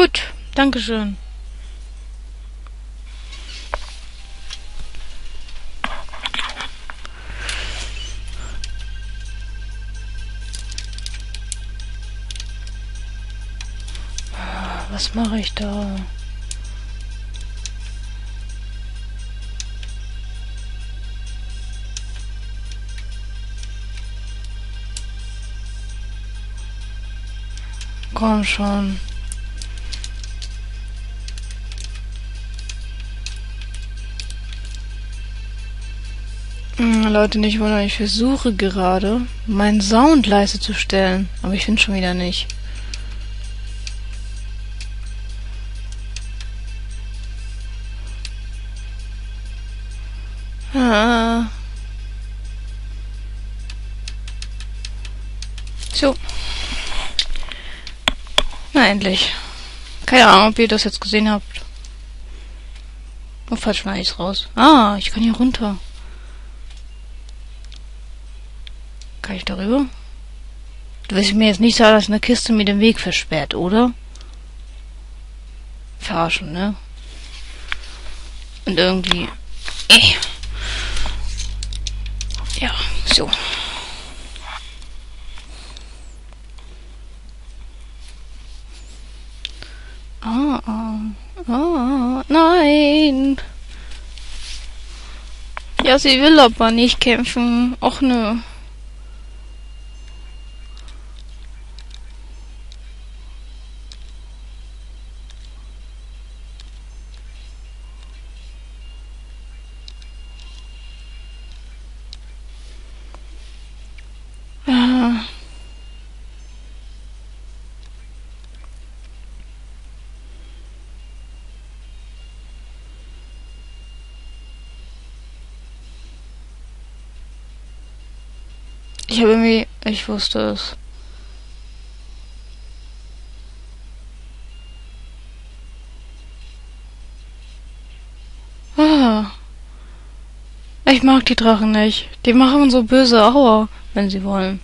Gut, Dankeschön. Was mache ich da? Komm schon. Leute, nicht wundern, ich versuche gerade, meinen Sound leise zu stellen, aber ich finde schon wieder nicht. Ah. So. Na endlich. Keine Ahnung, ob ihr das jetzt gesehen habt. Oh, falsch schneide ich's raus. Ah, ich kann hier runter. Kann ich darüber? Du willst mir jetzt nicht sagen, dass eine Kiste mir den Weg versperrt, oder? Verarschen, ne? Und irgendwie... Äh. Ja, so. Ah, ah, ah, nein. Ja, sie will aber nicht kämpfen. Och nö. Ich habe irgendwie, ich wusste es. Ah. Ich mag die Drachen nicht. Die machen so böse Aua, wenn sie wollen.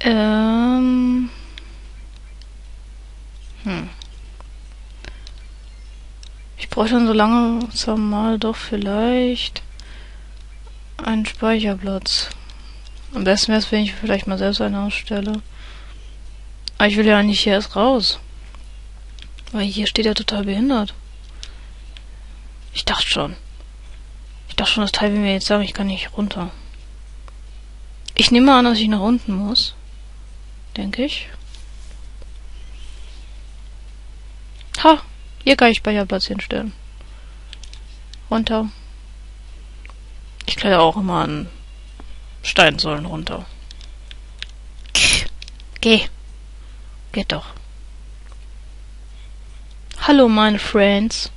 Ähm. Hm. Ich bräuchte dann so langsam mal doch vielleicht einen Speicherplatz. Am besten wäre es, wenn ich vielleicht mal selbst einen ausstelle. Aber ich will ja nicht hier erst raus. Weil hier steht er total behindert. Ich dachte schon. Ich dachte schon, das Teil will mir jetzt sagen, ich kann nicht runter. Ich nehme an, dass ich nach unten muss. Denke ich. Ha! Hier kann ich Speicherplatz hinstellen. Runter. Ich kletter auch immer an Steinsäulen runter. Geh. Geht doch. Hallo, meine Friends.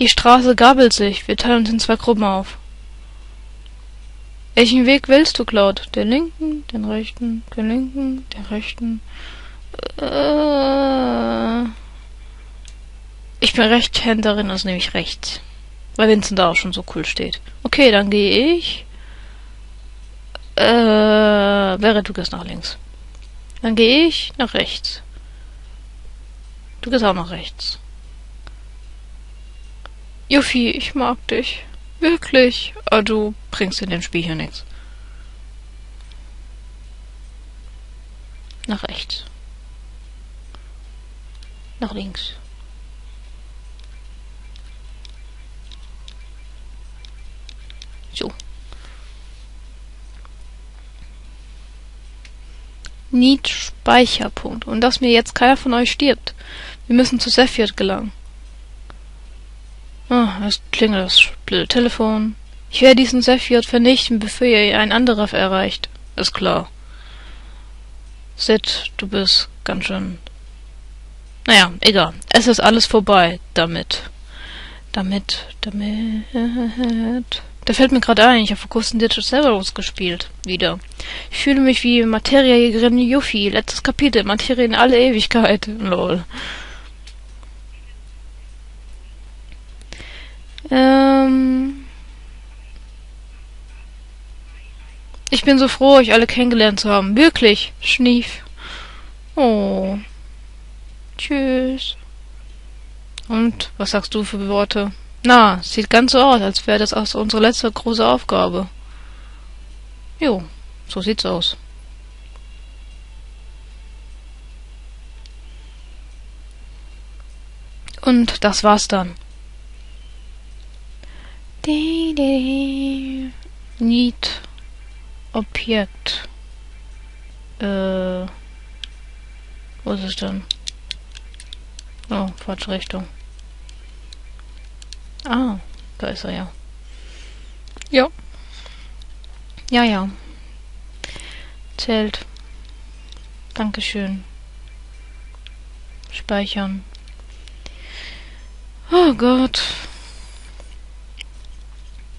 Die Straße gabelt sich. Wir teilen uns in zwei Gruppen auf. Welchen Weg willst du, Cloud? Den linken, den rechten, den linken, den rechten. Äh, ich bin Rechtshänderin, also nehme ich rechts. Weil Vincent da auch schon so cool steht. Okay, dann gehe ich. Äh, wäre du gehst nach links. Dann gehe ich nach rechts. Du gehst auch nach rechts. Juffie, ich mag dich. Wirklich? Aber du bringst in dem Spiel hier nichts. Nach rechts. Nach links. So. Need Speicherpunkt. Und dass mir jetzt keiner von euch stirbt. Wir müssen zu Sephiroth gelangen. Ah, es klingelt das blöde Telefon. Ich werde diesen Sephiroth vernichten, bevor ihr ein anderer erreicht. Ist klar. Sid, du bist ganz schön... Naja, egal. Es ist alles vorbei. Damit. Damit. Damit. Da fällt mir gerade ein, ich habe vor kurzem Digital Cerberus gespielt. Wieder. Ich fühle mich wie Materiajägerin Yuffie. Letztes Kapitel. Materie in alle Ewigkeit. Lol. Ähm. Ich bin so froh, euch alle kennengelernt zu haben. Wirklich. Schnief. Oh. Tschüss. Und, was sagst du für Worte? Na, sieht ganz so aus, als wäre das auch unsere letzte große Aufgabe. Jo, so sieht's aus. Und das war's dann. Need Objekt. Äh. Wo ist es denn? Oh, falsche Richtung. Ah, da ist er ja. Ja. Ja, ja. Zählt. Dankeschön. Speichern. Oh Gott.